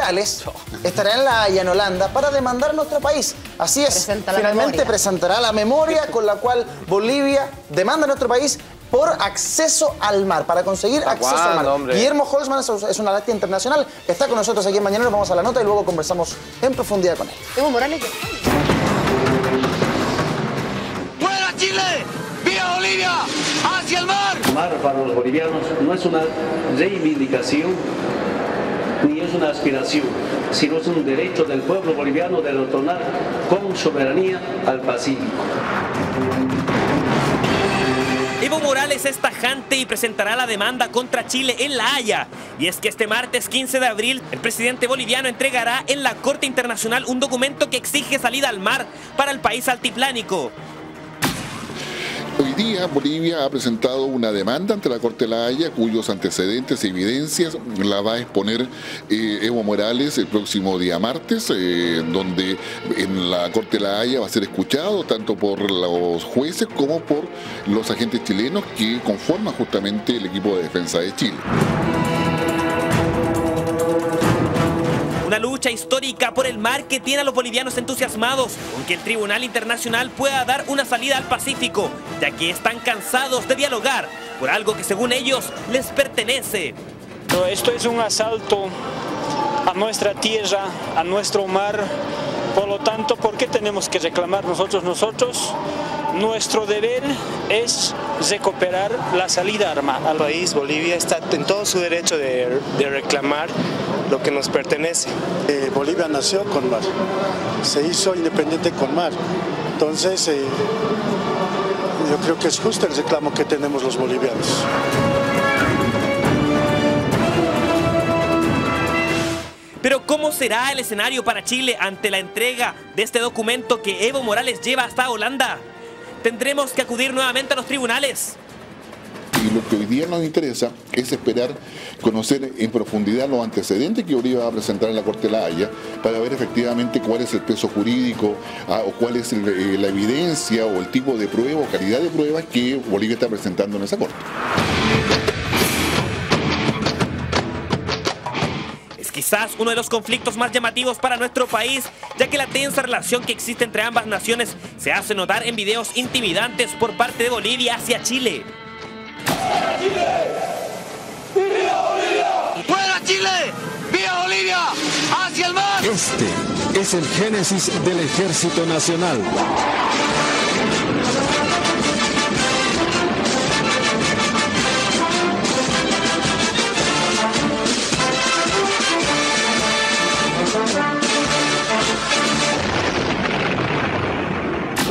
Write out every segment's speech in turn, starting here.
Morales estará en La Haya, en Holanda, para demandar a nuestro país. Así es, Presenta finalmente memoria. presentará la memoria con la cual Bolivia demanda a nuestro país por acceso al mar, para conseguir ¿Hasta acceso al mar. hombre? Guillermo Holzman es- una lactia internacional, está con nosotros aquí en Mañana, vamos a la nota y luego conversamos en profundidad con él. Evo Morales. ¡Fuera Chile! ¡Vía Bolivia! ¡Hacia el mar! mar para los bolivianos no es una reivindicación ni es una aspiración, sino es un derecho del pueblo boliviano de retornar con soberanía al Pacífico. Evo Morales es tajante y presentará la demanda contra Chile en La Haya. Y es que este martes 15 de abril, el presidente boliviano entregará en la Corte Internacional un documento que exige salida al mar para el país altiplánico. Hoy día Bolivia ha presentado una demanda ante la Corte de la Haya cuyos antecedentes y evidencias la va a exponer eh, Evo Morales el próximo día martes, eh, donde en la Corte de la Haya va a ser escuchado tanto por los jueces como por los agentes chilenos que conforman justamente el equipo de defensa de Chile. Una lucha histórica por el mar que tiene a los bolivianos entusiasmados con que el Tribunal Internacional pueda dar una salida al Pacífico, ya que están cansados de dialogar por algo que según ellos les pertenece. Esto es un asalto a nuestra tierra, a nuestro mar. Por lo tanto, ¿por qué tenemos que reclamar nosotros? Nosotros, nuestro deber es recuperar la salida armada. El país, Bolivia, está en todo su derecho de, de reclamar lo que nos pertenece. Eh, Bolivia nació con mar, se hizo independiente con mar. Entonces, eh, yo creo que es justo el reclamo que tenemos los bolivianos. Pero ¿cómo será el escenario para Chile ante la entrega de este documento que Evo Morales lleva hasta Holanda? ¿Tendremos que acudir nuevamente a los tribunales? Y lo que hoy día nos interesa es esperar conocer en profundidad los antecedentes que Bolivia va a presentar en la Corte de la Haya para ver efectivamente cuál es el peso jurídico ah, o cuál es eh, la evidencia o el tipo de prueba o calidad de pruebas que Bolivia está presentando en esa Corte. Es quizás uno de los conflictos más llamativos para nuestro país, ya que la tensa relación que existe entre ambas naciones se hace notar en videos intimidantes por parte de Bolivia hacia Chile. ¡Fuera Chile! ¡Vía Bolivia! ¡Hacia el mar! Este es el génesis del Ejército Nacional.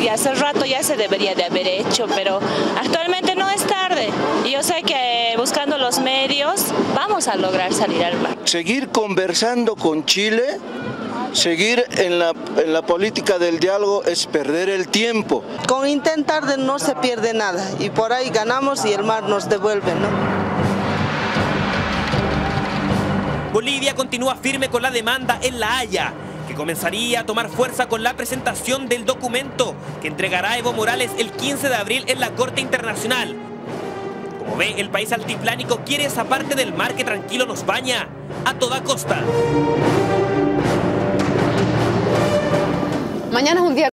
Hace rato ya se debería de haber hecho, pero actualmente no es tarde. Y yo sé que buscando los medios vamos a lograr salir al mar. Seguir conversando con Chile, seguir en la, en la política del diálogo es perder el tiempo. Con intentar de no se pierde nada y por ahí ganamos y el mar nos devuelve, ¿no? Bolivia continúa firme con la demanda en La Haya, que comenzaría a tomar fuerza con la presentación del documento que entregará Evo Morales el 15 de abril en la Corte Internacional. Como ve, el país altiplánico quiere esa parte del mar que tranquilo nos baña a toda costa. Mañana es un día